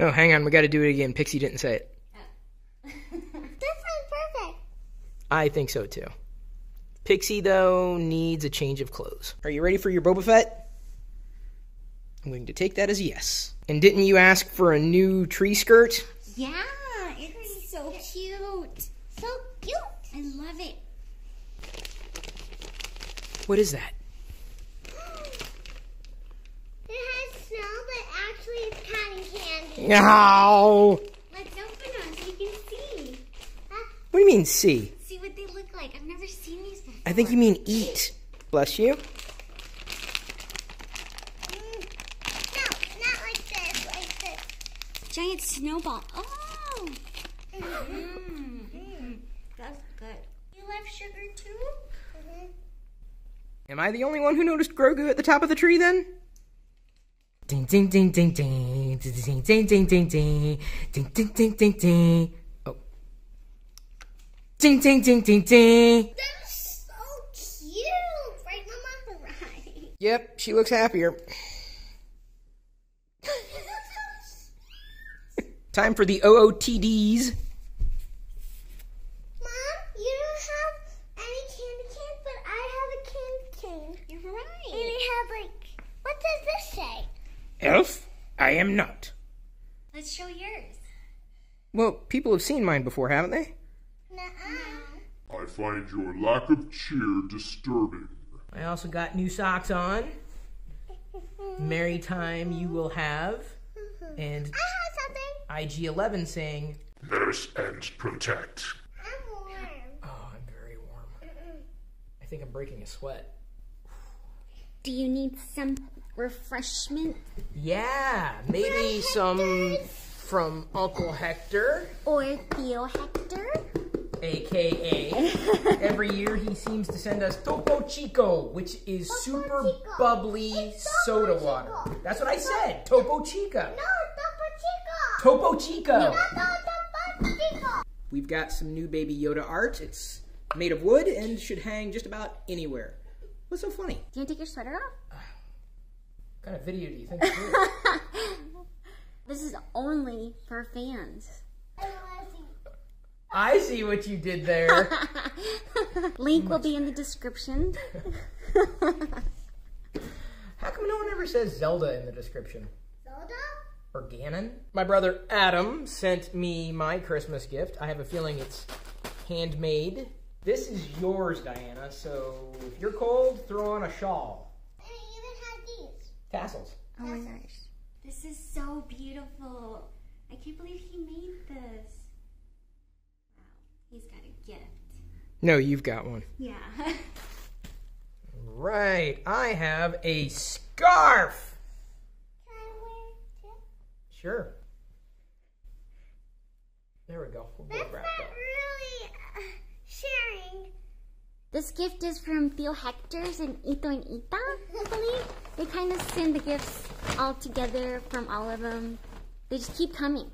Oh, hang on. We got to do it again. Pixie didn't say it. this one's perfect. I think so too. Pixie, though, needs a change of clothes. Are you ready for your Boba Fett? I'm going to take that as yes. And didn't you ask for a new tree skirt? Yeah, it's so cute. So cute. I love it. What is that? No. Let's open them so you can see. What do you mean, see? See what they look like. I've never seen these before. I think you mean eat. Bless you. Mm, No, not like this. Like this. Giant snowball. Oh. Mm. That's good. You love sugar too? Mm-hmm. Am I the only one who noticed Grogu at the top of the tree then? Ding ding ding ding ding ding ding ding ding ding ding ding ding ding ding ding. Oh. Ding ding ding ding ding. That's so cute. Right, Mama? Right. Yep, she looks happier. Time for the OOTDs. Mom, you don't have any candy canes, but I have a candy cane. You're right. And it has like, what does this say? Elf, I am not. Let's show yours. Well, people have seen mine before, haven't they? Nuh-uh. I find your lack of cheer disturbing. I also got new socks on. Merry time you will have. And I have something. IG11 saying, Nurse and protect. I'm warm. Oh, I'm very warm. I think I'm breaking a sweat. Do you need some refreshment Yeah, maybe some from Uncle Hector, or Tío Hector? aka every year he seems to send us Topo Chico, which is super Chico. bubbly It's soda Topo water. Chico. That's what I said, Topo Chica. No, Topo Chico. Topo Chico. No, Topo Chico. We've got some new Baby Yoda art. It's made of wood and should hang just about anywhere. What's so funny? Do you want to take your sweater off? What kind of video do you think this is? This is only for fans. I see what you did there. Link will be in the description. How come no one ever says Zelda in the description? Zelda? Or Ganon? My brother Adam sent me my Christmas gift. I have a feeling it's handmade. This is yours, Diana, so if you're cold, throw on a shawl. And it even had these. Tassels. Oh my gosh. This is so beautiful. I can't believe he made this. Wow. He's got a gift. No, you've got one. Yeah. Right. I have a scarf. Can I wear it? Sure. There we go. We'll get it This gift is from Theo Hectors and Ito and Ita, I believe. They kind of send the gifts all together from all of them. They just keep coming.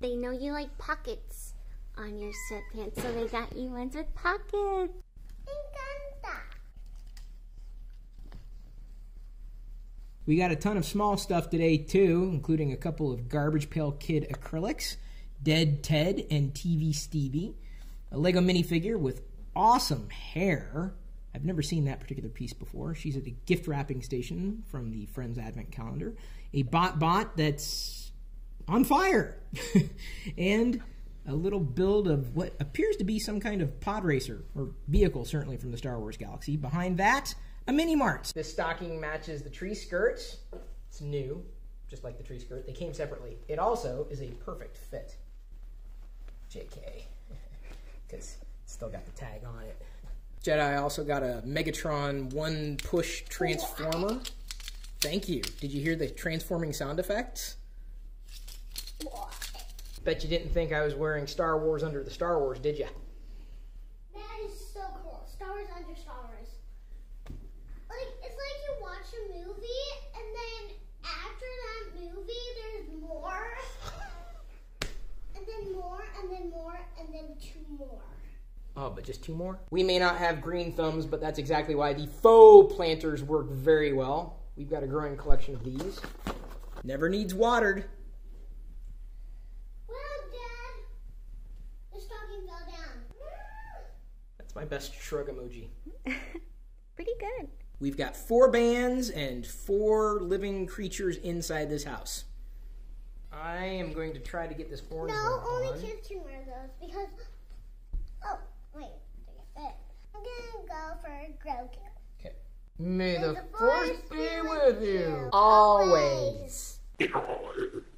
They know you like pockets on your sweatpants, so they got you ones with pockets. We got a ton of small stuff today, too, including a couple of Garbage Pail Kid acrylics, Dead Ted and TV Stevie, a Lego minifigure with awesome hair. I've never seen that particular piece before. She's at a gift wrapping station from the Friends Advent Calendar, a Bot Bot that's on fire, and a little build of what appears to be some kind of pod racer or vehicle, certainly from the Star Wars galaxy. Behind that, a mini mart. This stocking matches the tree skirt. It's new, just like the tree skirt. They came separately. It also is a perfect fit. JK. Because it's still got the tag on it. Jedi also got a Megatron one push transformer. Thank you. Did you hear the transforming sound effects? Bet you didn't think I was wearing Star Wars under the Star Wars, did you? That is so cool. Star Wars under Star Wars. Like it's like you watch a movie and then after that movie there's more. And then more and then more and then two more. Oh, but just two more? We may not have green thumbs, but that's exactly why the faux planters work very well. We've got a growing collection of these. Never needs watered. Well, Dad, the stocking fell down. That's my best shrug emoji. Pretty good. We've got four bands and four living creatures inside this house. I am going to try to get this orange No, one only on. kids can wear those because. Oh, wait. I'm gonna go for Grogu. Okay. May the the force force be be with with you you always. Oh,